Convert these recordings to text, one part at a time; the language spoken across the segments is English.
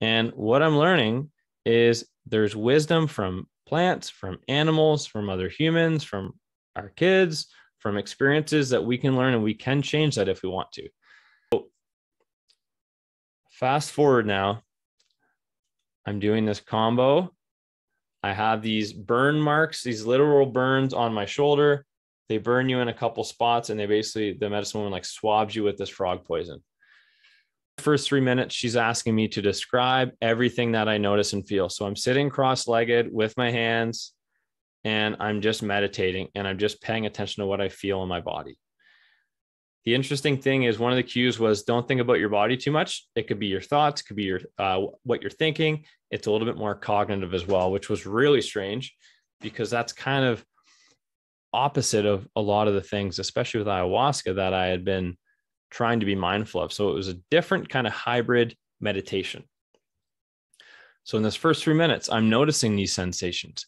And what I'm learning is there's wisdom from plants, from animals, from other humans, from our kids, from experiences that we can learn and we can change that if we want to. So fast forward now, I'm doing this kambo. I have these burn marks, these literal burns on my shoulder. They burn you in a couple spots and they basically, the medicine woman like swabs you with this frog poison first three minutes, she's asking me to describe everything that I notice and feel. So I'm sitting cross legged with my hands and I'm just meditating and I'm just paying attention to what I feel in my body. The interesting thing is one of the cues was don't think about your body too much. It could be your thoughts, could be your uh, what you're thinking. It's a little bit more cognitive as well, which was really strange because that's kind of opposite of a lot of the things, especially with ayahuasca, that I had been trying to be mindful of. So it was a different kind of hybrid meditation. So in this first three minutes, I'm noticing these sensations.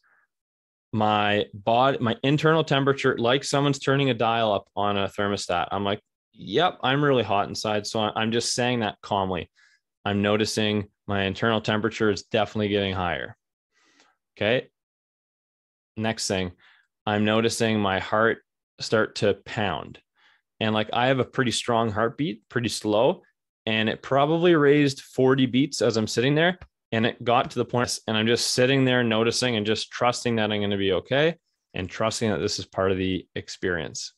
My body, my internal temperature, like someone's turning a dial up on a thermostat. I'm like, yep, I'm really hot inside. So I'm just saying that calmly. I'm noticing my internal temperature is definitely getting higher. Okay. Next thing, I'm noticing my heart start to pound and like I have a pretty strong heartbeat, pretty slow, and it probably raised 40 beats as I'm sitting there. And it got to the point, and I'm just sitting there noticing and just trusting that I'm going to be okay and trusting that this is part of the experience.